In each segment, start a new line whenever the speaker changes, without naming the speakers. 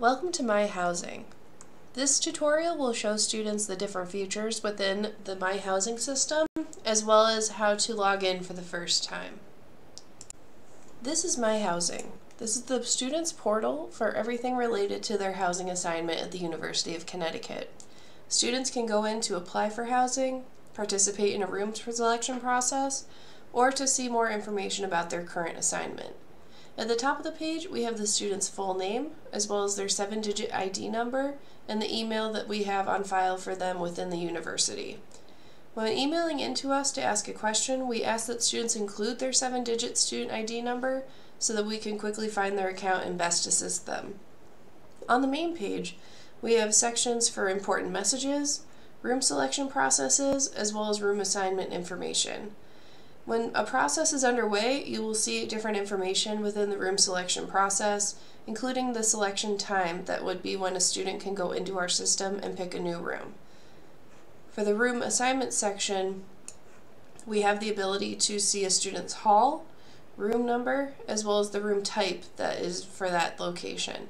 Welcome to My Housing. This tutorial will show students the different features within the My Housing system, as well as how to log in for the first time. This is My Housing. This is the student's portal for everything related to their housing assignment at the University of Connecticut. Students can go in to apply for housing, participate in a room selection process, or to see more information about their current assignment. At the top of the page, we have the student's full name, as well as their seven-digit ID number, and the email that we have on file for them within the university. When emailing into us to ask a question, we ask that students include their seven-digit student ID number so that we can quickly find their account and best assist them. On the main page, we have sections for important messages, room selection processes, as well as room assignment information. When a process is underway, you will see different information within the room selection process, including the selection time that would be when a student can go into our system and pick a new room. For the room assignment section, we have the ability to see a student's hall, room number, as well as the room type that is for that location.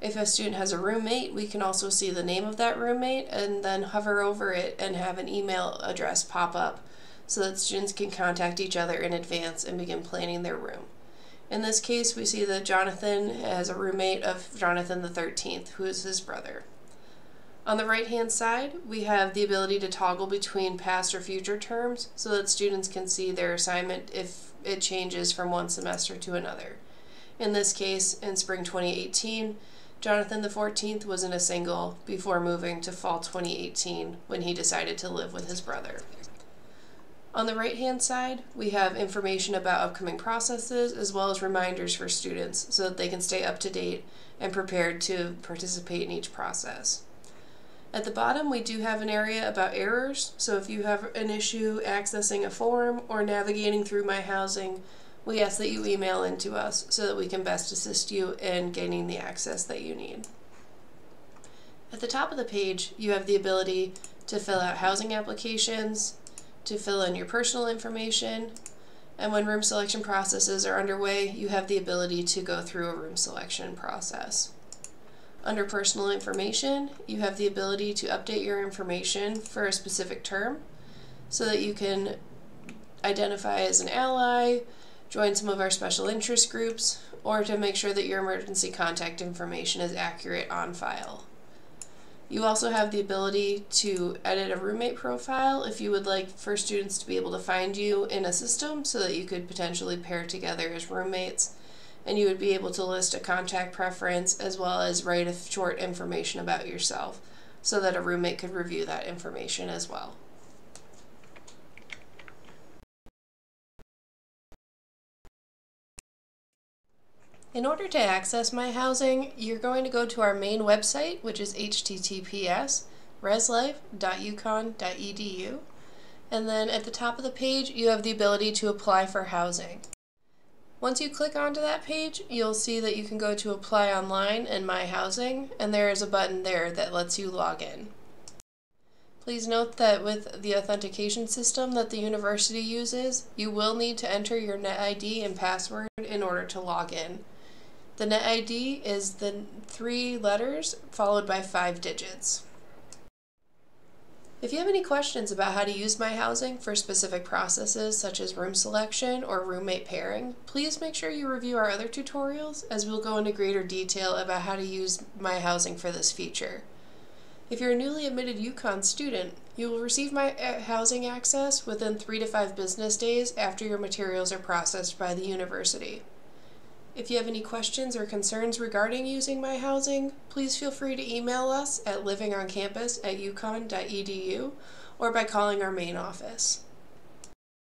If a student has a roommate, we can also see the name of that roommate and then hover over it and have an email address pop up so that students can contact each other in advance and begin planning their room. In this case, we see that Jonathan has a roommate of Jonathan the 13th, who is his brother. On the right hand side, we have the ability to toggle between past or future terms so that students can see their assignment if it changes from one semester to another. In this case, in spring 2018, Jonathan the 14th was in a single before moving to fall 2018 when he decided to live with his brother. On the right hand side, we have information about upcoming processes as well as reminders for students so that they can stay up to date and prepared to participate in each process. At the bottom, we do have an area about errors, so if you have an issue accessing a form or navigating through My Housing, we ask that you email into us so that we can best assist you in gaining the access that you need. At the top of the page, you have the ability to fill out housing applications, to fill in your personal information, and when room selection processes are underway, you have the ability to go through a room selection process. Under personal information, you have the ability to update your information for a specific term so that you can identify as an ally, join some of our special interest groups, or to make sure that your emergency contact information is accurate on file. You also have the ability to edit a roommate profile if you would like for students to be able to find you in a system so that you could potentially pair together as roommates. And you would be able to list a contact preference as well as write a short information about yourself so that a roommate could review that information as well. In order to access My Housing, you're going to go to our main website, which is https reslife.uconn.edu. And then at the top of the page, you have the ability to apply for housing. Once you click onto that page, you'll see that you can go to Apply Online and My Housing, and there is a button there that lets you log in. Please note that with the authentication system that the university uses, you will need to enter your NetID and password in order to log in. The net ID is the three letters followed by five digits. If you have any questions about how to use My Housing for specific processes such as room selection or roommate pairing, please make sure you review our other tutorials as we'll go into greater detail about how to use My Housing for this feature. If you're a newly admitted UConn student, you will receive My uh, Housing access within three to five business days after your materials are processed by the university. If you have any questions or concerns regarding using My Housing, please feel free to email us at livingoncampus at uconn.edu or by calling our main office.